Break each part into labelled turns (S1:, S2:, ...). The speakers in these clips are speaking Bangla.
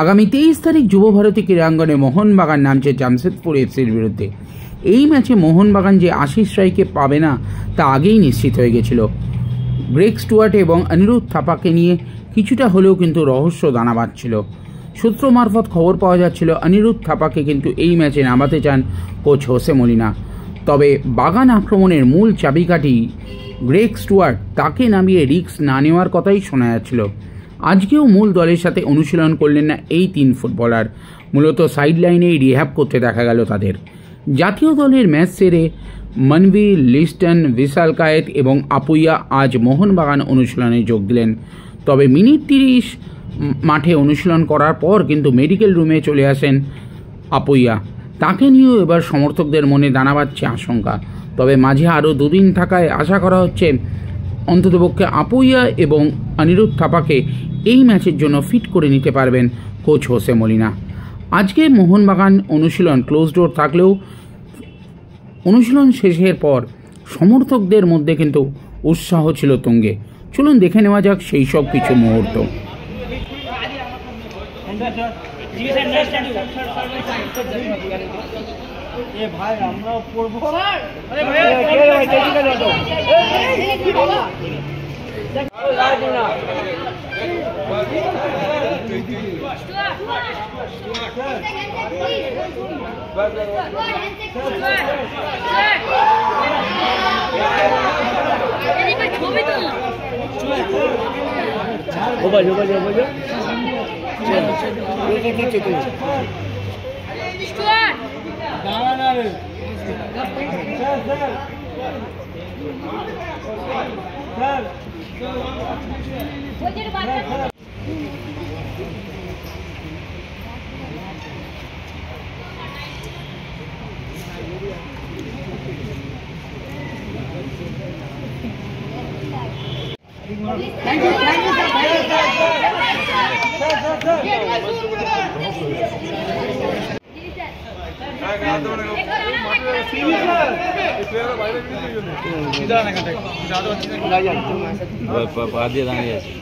S1: আগামী তেইশ তারিখ যুবভারতী ক্রীড়াঙ্গনে মোহনবাগান নামছে জামশেদপুর এফসির বিরুদ্ধে। এই ম্যাচে মোহনবাগান যে আশিস রায়কে পাবে না, তা আগেই নিশ্চিত হয়ে গেছিল। গ্রেক স্টুয়ার্ট এবং অনিরুদ্ধ থাপাকে নিয়ে কিছুটা হলেও কিন্তু রহস্য দানা বাঁধছিল। সূত্র মারফত খবর পাওয়া যাচ্ছিল, অনিরুদ্ধ থাপাকে কিন্তু এই ম্যাচে নামাতে চান কোচ হোসে মলিনা। তবে বাগান আক্রমণের মূল চাবিকাঠি গ্রেক স্টুয়ার্ট, তাকে নামিয়ে রিক্স না নেওয়ার কথাই শোনা যাচ্ছিল। আজকেও মূল দলের সাথে অনুশীলন করলেন না এই তিন ফুটবলার। মূলত সাইড লাইনেই রিহ্যাব করতে দেখা গেল তাদের। জাতীয় দলের ম্যাচ সেরে মনভি লিস্টন, বিশাল কায়েত এবং আপুইয়া আজ মোহনবাগান অনুশীলনে যোগ দিলেন। তবে মিনিট তিরিশ মাঠে অনুশীলন করার পর কিন্তু মেডিকেল রুমে চলে আসেন আপুইয়া। তাকে নিয়েও এবার সমর্থকদের মনে দানা বাঁধছে আশঙ্কা। তবে মাঝে আরও দুদিন থাকায় আশা করা হচ্ছে অন্ততপক্ষে আপুইয়া এবং অনিরুদ্ধ থাপাকে এই ম্যাচের জন্য ফিট করে নিতে পারবেন কোচ হোসে মলিনা। আজকে মোহনবাগান অনুশীলন ক্লোজ ডোর থাকলেও অনুশীলন শেষের পর সমর্থকদের মধ্যে কিন্তু উৎসাহ ছিল তুঙ্গে। চলুন দেখে নেওয়া যাক সেই সব কিছু মুহূর্ত।
S2: ভাই, আমরাও পড়ব।
S3: Oba, oba, oba.
S2: Çabuk, çabuk. Dur, dur, dur, dur.
S3: Stuart! Daran abi. Sel,
S2: sel. Sel. Sel. Sel. Thank you thank you sir पादी दाने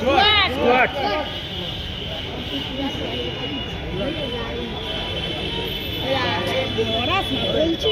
S2: Чувак, чувак! Раз, получили.